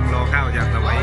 ำลังรอข้าวจากสวัย